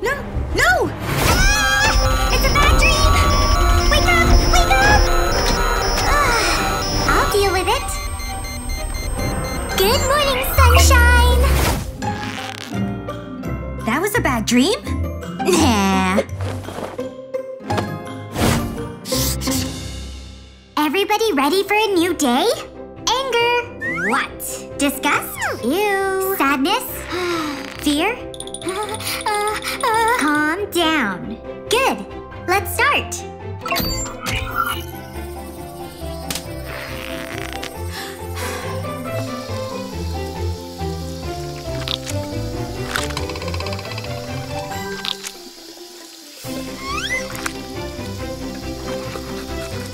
No! No! Ah! It's a bad dream! Wake up! Wake up! Ah, I'll deal with it. Good morning, sunshine! That was a bad dream? Nah. Everybody ready for a new day? Anger. What? Disgust? Ew. Sadness? Fear? Down. Good. Let's start.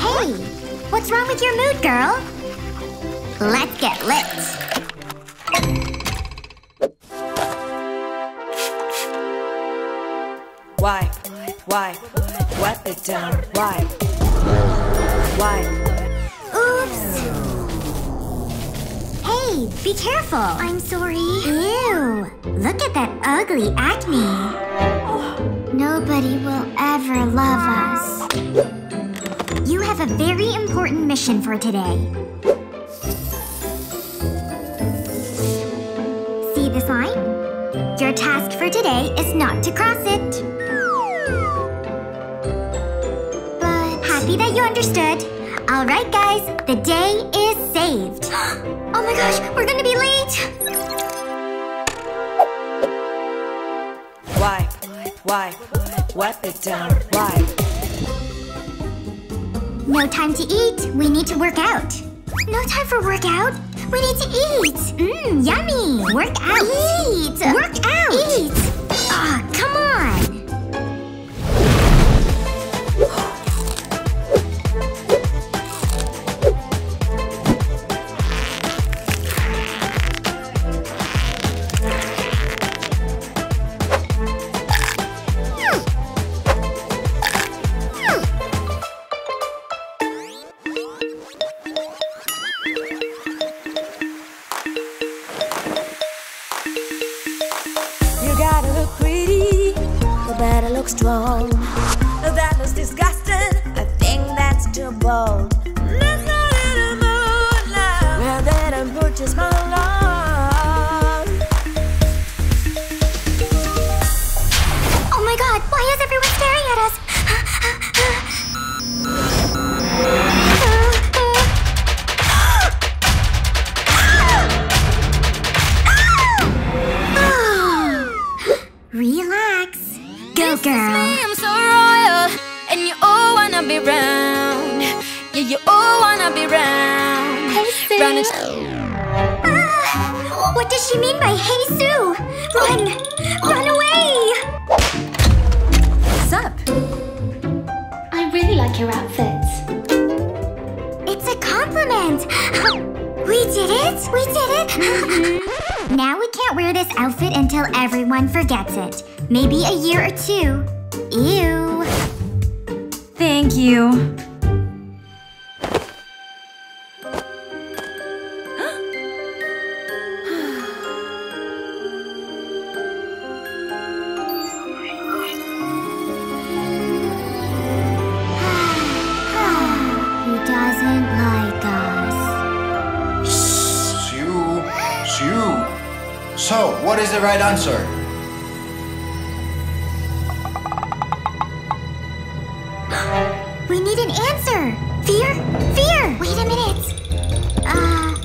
Hey, what's wrong with your mood, girl? Let's get lit. Wipe, wipe, wipe it down, wipe, wipe. Oops. Hey, be careful. I'm sorry. Ew. Look at that ugly acne. Nobody will ever love us. You have a very important mission for today. See this line? Your task for today is not to cross it. Happy that you understood. All right, guys, the day is saved. oh my gosh, we're gonna be late. Wipe, wipe, wipe it down, wipe. No time to eat. We need to work out. No time for workout. We need to eat. Mmm, yummy. Work out. Eat. Work out. Eat. Ah, come on. You better look strong. That looks disgusting, I think that's too bold. Let's not in. Now that I'm purchased my love. Oh my god, why is wanna be round. Round and Ah, what does she mean by hey Sue? Run! Run away! Sup? I really like your outfit. It's a compliment! We did it! We did it! now we can't wear this outfit until everyone forgets it. Maybe a year or two. Ew. Thank you. Right answer? We need an answer! Fear? Fear! Wait a minute. Uh.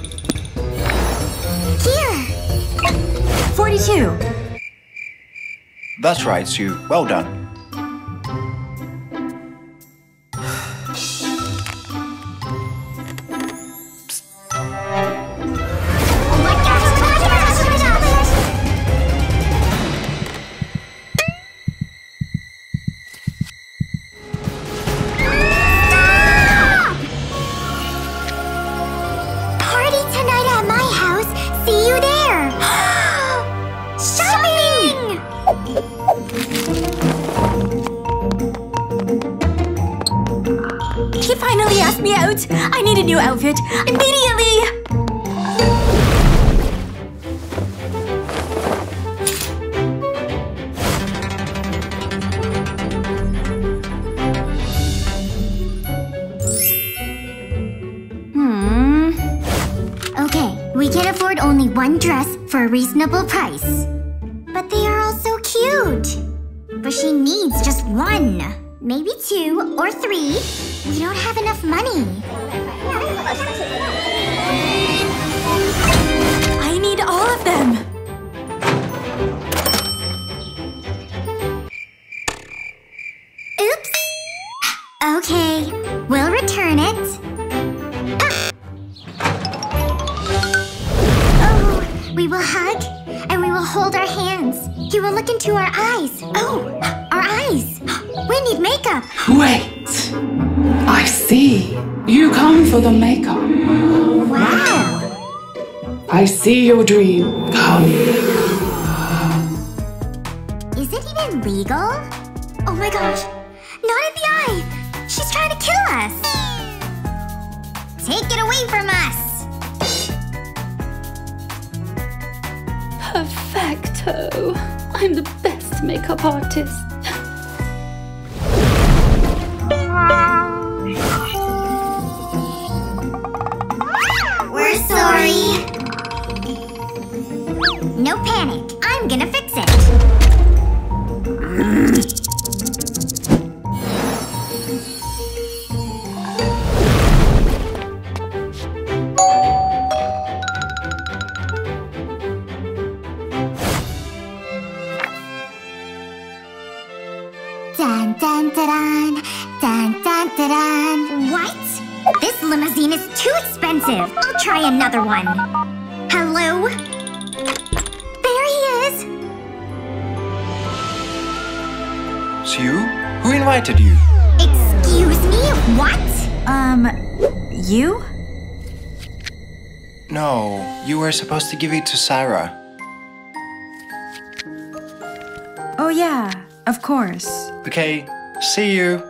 Here! 42. That's right, Sue. Well done. stressed me out. I need a new outfit. Immediately! Hmm. okay We can afford only one dress for a reasonable price. But they are all so cute! But she needs just one! Maybe two or three. We don't have enough money. I need all of them. Oops. Okay, we'll return it. Ah. Oh, we will hug and we will hold our hands. He will look into our eyes. Oh. We need makeup. Wait! I see. You come for the makeup. Wow. I see your dream. Come. Is it even legal? Oh my gosh. Not in the eye. She's trying to kill us. Take it away from us. Perfecto. I'm the best makeup artist. I'm gonna fix it. What? This limousine is too expensive. I'll try another one. Hello? Sue? Who invited you? Excuse me? What? Um, you? No, you were supposed to give it to Sarah. Oh, yeah, of course. Okay, see you.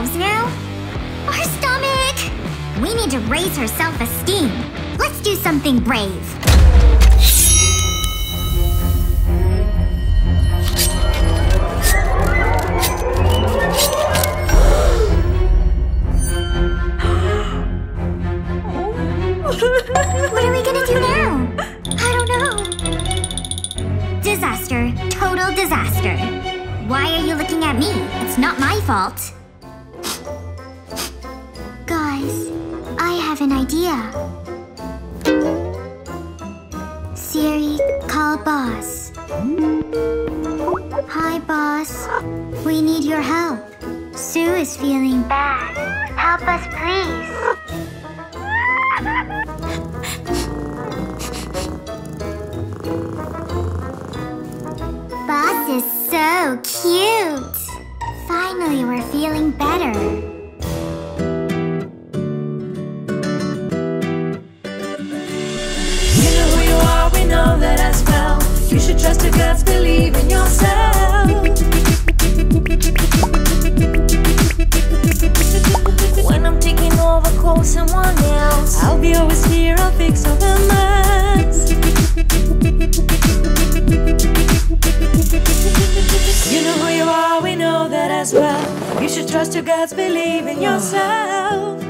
Ourselves now? Our stomach! We need to raise her self-esteem. Let's do something brave. What are we gonna do now? I don't know. Disaster. Total disaster. Why are you looking at me? It's not my fault. Guys, I have an idea. Siri, call boss. Hi, boss. We need your help. Sue is feeling bad. Help us, please. Boss is so cute. Finally, we're feeling better. You should trust your guts, believe in yourself. When I'm taking over, call someone else. I'll be always here, I'll fix all the mess. You know who you are, we know that as well. You should trust your guts, believe in yourself.